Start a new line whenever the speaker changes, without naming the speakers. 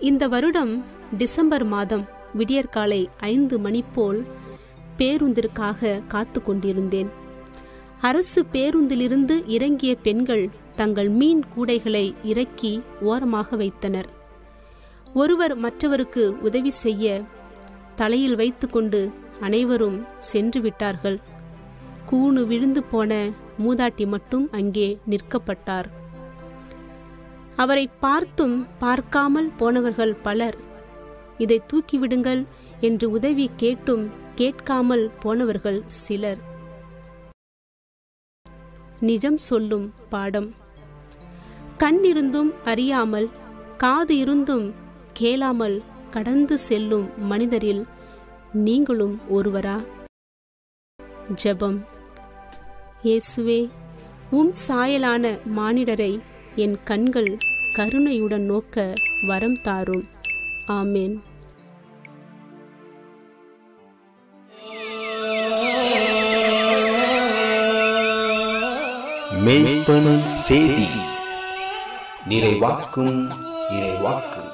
இந்த வருடம் டிசம்பர் மாதம் விடியற்காலை ஐந்து மணி போல் பேருந்திற்காக காத்து கொண்டிருந்தேன். அரசு பேருந்திலிருந்து இறங்கிய பெண்கள் தங்கள் மீன் கூடைகளை இறக்கி ஓரமாக வைத்தனர். ஒருவர் மற்றவருக்கு உதவி செய்ய தலையில் வைத்துக்கொண்டு அனைவரும் சென்று விட்டார்கள். கூணு விழுந்து போன மூதாட்டி மட்டும் அங்கே நிற்கப்பட்டார். அவரை பார்த்தும் பார்க்காமல் போனவர்கள் பலர். இதை தூக்கிவிடுங்கள் என்று உதவி கேட்டும் கேட்காமல் போனவர்கள் சிலர். நிஜம் சொல்லும் பாடம். கண் இருந்தும் அறியாமல் காது இருந்தும் கேளாமல் கடந்து செல்லும் மனிதரில் நீங்களும் ஒருவரா? ஜெபம். இயேசுவே உம் சாயலான மானிடரை என் கண்கள் கருணையுடன் நோக்க வரம் தாரும். ஆமேன்.
மெய்ப்பணி செய்தி. நிறைவாக்கும் இறைவாக்கு.